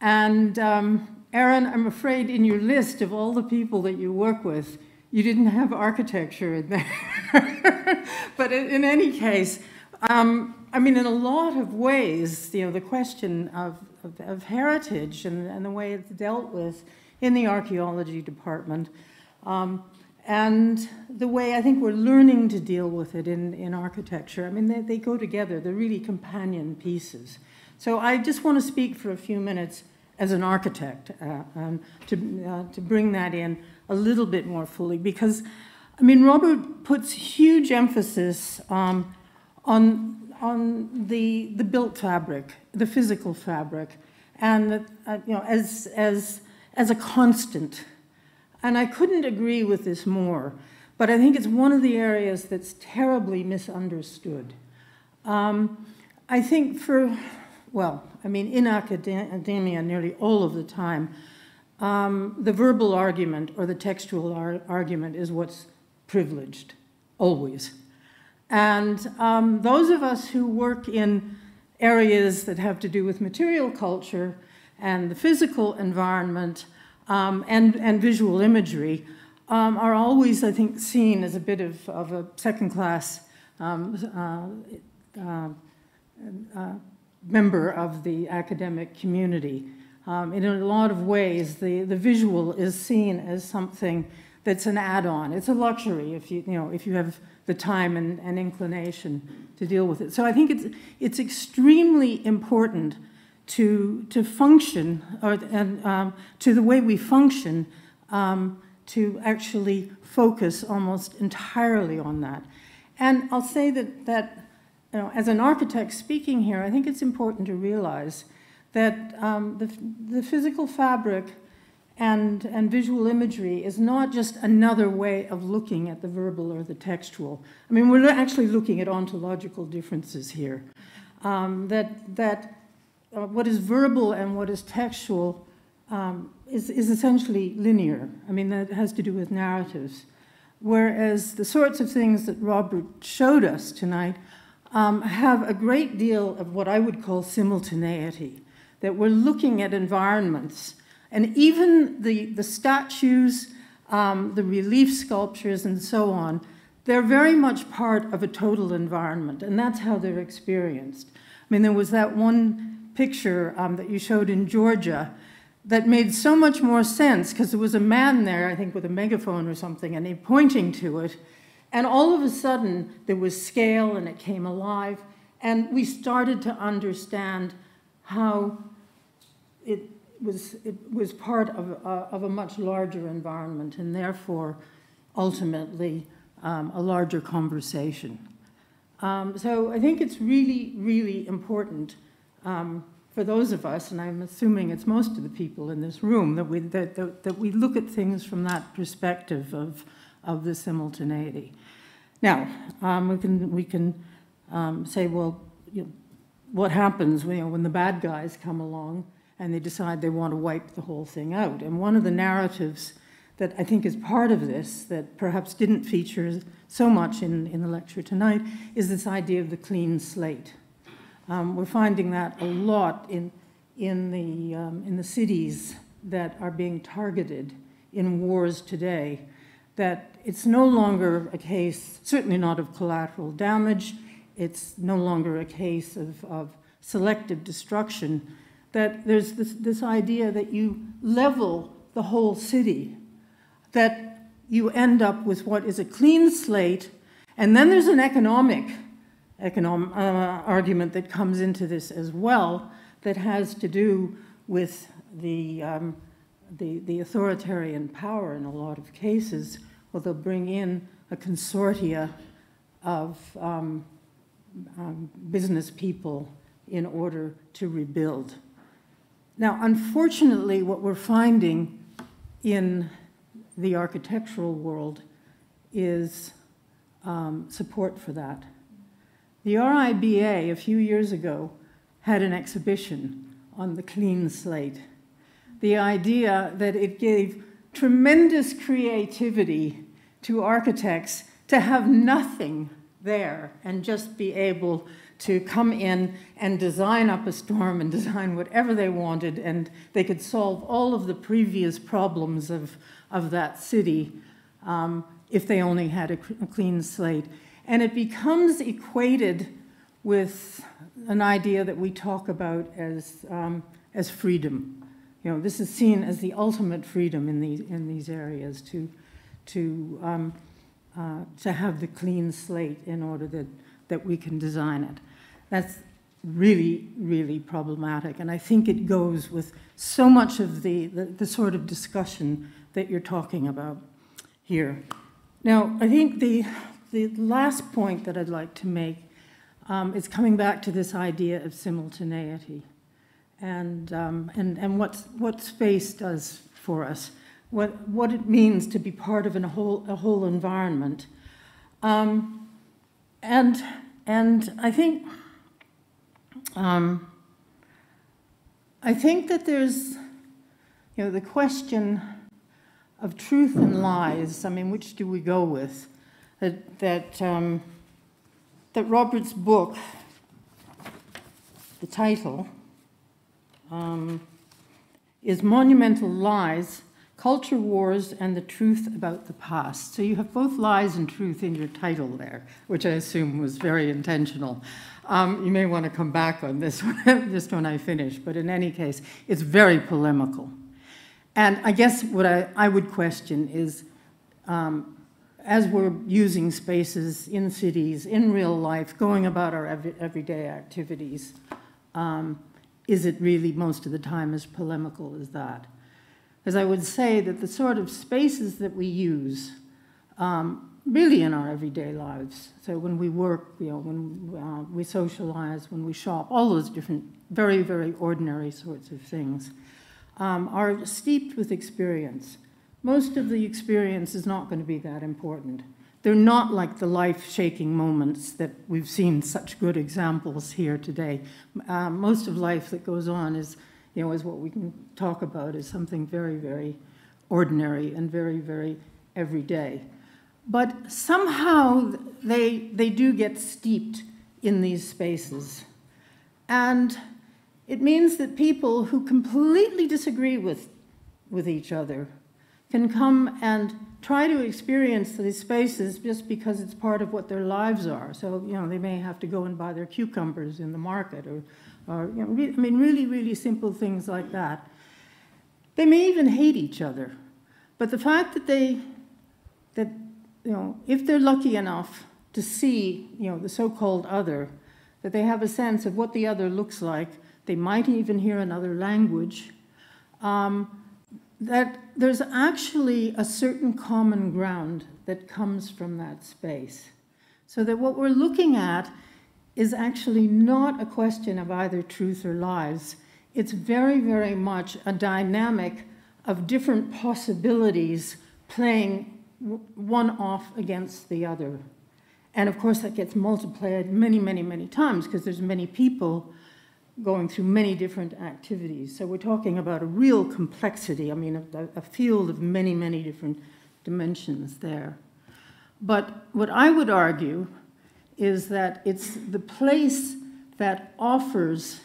And um, Aaron, I'm afraid in your list of all the people that you work with, you didn't have architecture in there. but in, any case, um, I mean, in a lot of ways, you know, the question of, of, of heritage and, and, the way it's dealt with in the archaeology department, um, and the way I think we're learning to deal with it in, in architecture. I mean, they, they go together, they're really companion pieces. So I just want to speak for a few minutes as an architect uh, um, to, uh, to bring that in a little bit more fully because, I mean, Robert puts huge emphasis um, on, on the, the built fabric, the physical fabric, and uh, you know, as, as, as a constant. And I couldn't agree with this more, but I think it's one of the areas that's terribly misunderstood. Um, I think for well, I mean, in academia nearly all of the time, um, the verbal argument or the textual ar argument is what's privileged, always. And um, those of us who work in areas that have to do with material culture and the physical environment um, and, and visual imagery um, are always, I think, seen as a bit of, of a second class um, uh, uh, uh, member of the academic community. Um, in a lot of ways, the, the visual is seen as something that's an add-on. It's a luxury if you, you, know, if you have the time and, and inclination to deal with it. So I think it's, it's extremely important to, to function, or, and um, to the way we function, um, to actually focus almost entirely on that. And I'll say that, that you know, as an architect speaking here, I think it's important to realize that um, the, the physical fabric and, and visual imagery is not just another way of looking at the verbal or the textual. I mean, we're actually looking at ontological differences here. Um, that that uh, what is verbal and what is textual um, is, is essentially linear. I mean, that has to do with narratives. Whereas the sorts of things that Robert showed us tonight um, have a great deal of what I would call simultaneity, that we're looking at environments. And even the, the statues, um, the relief sculptures, and so on, they're very much part of a total environment, and that's how they're experienced. I mean, there was that one picture um, that you showed in Georgia that made so much more sense because there was a man there, I think, with a megaphone or something, and he pointing to it. And all of a sudden, there was scale and it came alive. And we started to understand how it was, it was part of, uh, of a much larger environment and therefore, ultimately, um, a larger conversation. Um, so I think it's really, really important um, for those of us, and I'm assuming it's most of the people in this room, that we, that, that, that we look at things from that perspective of of the simultaneity. Now, um, we can, we can um, say, well, you know, what happens you know, when the bad guys come along and they decide they want to wipe the whole thing out? And one of the narratives that I think is part of this, that perhaps didn't feature so much in, in the lecture tonight, is this idea of the clean slate. Um, we're finding that a lot in, in, the, um, in the cities that are being targeted in wars today that it's no longer a case, certainly not of collateral damage, it's no longer a case of, of selective destruction, that there's this, this idea that you level the whole city, that you end up with what is a clean slate, and then there's an economic economic uh, argument that comes into this as well that has to do with the, um, the, the authoritarian power in a lot of cases well, they'll bring in a consortia of um, um, business people in order to rebuild. Now, unfortunately, what we're finding in the architectural world is um, support for that. The RIBA, a few years ago, had an exhibition on the clean slate. the idea that it gave tremendous creativity to architects to have nothing there and just be able to come in and design up a storm and design whatever they wanted, and they could solve all of the previous problems of, of that city um, if they only had a, a clean slate. And it becomes equated with an idea that we talk about as, um, as freedom. You know, this is seen as the ultimate freedom in these, in these areas to, to, um, uh, to have the clean slate in order that, that we can design it. That's really, really problematic. And I think it goes with so much of the, the, the sort of discussion that you're talking about here. Now, I think the, the last point that I'd like to make um, is coming back to this idea of simultaneity and, um, and, and what, what space does for us, what, what it means to be part of a whole, a whole environment. Um, and, and I think um, I think that there's, you know, the question of truth and lies. I mean, which do we go with? That that um, that Robert's book, the title, um, is Monumental Lies Culture Wars and the Truth About the Past. So you have both lies and truth in your title there, which I assume was very intentional. Um, you may want to come back on this one, just when I finish, but in any case, it's very polemical. And I guess what I, I would question is um, as we're using spaces in cities, in real life, going about our every, everyday activities, um, is it really most of the time as polemical as that? As I would say that the sort of spaces that we use um, really in our everyday lives, so when we work, you know, when uh, we socialize, when we shop, all those different, very, very ordinary sorts of things, um, are steeped with experience. Most of the experience is not going to be that important. They're not like the life shaking moments that we've seen such good examples here today. Uh, most of life that goes on is you know, is what we can talk about is something very, very ordinary and very, very everyday. But somehow they, they do get steeped in these spaces. And it means that people who completely disagree with, with each other can come and try to experience these spaces just because it's part of what their lives are. So, you know, they may have to go and buy their cucumbers in the market or or you know, I mean, really, really simple things like that. They may even hate each other, but the fact that they, that you know, if they're lucky enough to see, you know, the so-called other, that they have a sense of what the other looks like, they might even hear another language, um, that there's actually a certain common ground that comes from that space. So that what we're looking at is actually not a question of either truth or lies. It's very, very much a dynamic of different possibilities playing one off against the other. And of course, that gets multiplied many, many, many times because there's many people going through many different activities. So we're talking about a real complexity, I mean, a, a field of many, many different dimensions there. But what I would argue is that it's the place that offers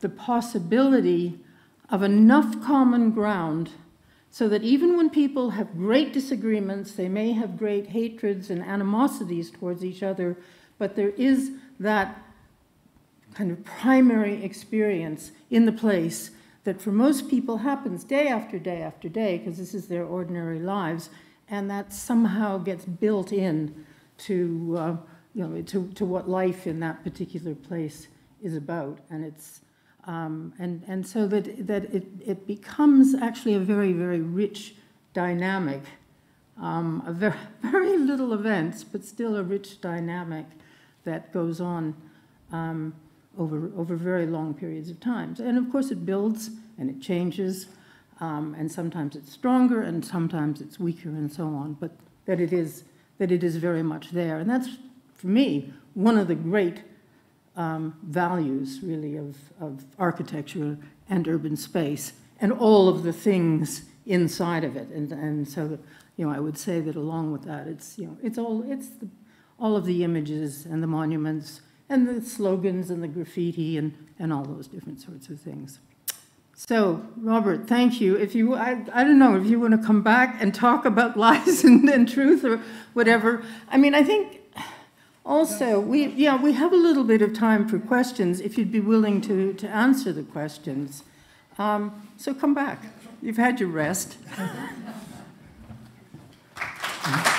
the possibility of enough common ground so that even when people have great disagreements, they may have great hatreds and animosities towards each other, but there is that kind of primary experience in the place that for most people happens day after day after day, because this is their ordinary lives, and that somehow gets built in to uh, you know, to, to what life in that particular place is about. And it's, um, and, and so that, that it, it becomes actually a very, very rich dynamic, um, a very, very little events, but still a rich dynamic that goes on um, over, over very long periods of time. And of course it builds and it changes, um, and sometimes it's stronger and sometimes it's weaker and so on, but that it is, that it is very much there. And that's for me, one of the great um, values, really, of, of architecture and urban space, and all of the things inside of it. And, and so, you know, I would say that along with that, it's, you know, it's all, it's the, all of the images and the monuments and the slogans and the graffiti and, and all those different sorts of things. So, Robert, thank you. If you, I, I don't know, if you want to come back and talk about lies and, and truth or whatever. I mean, I think also, we, yeah, we have a little bit of time for questions, if you'd be willing to, to answer the questions. Um, so come back. You've had your rest.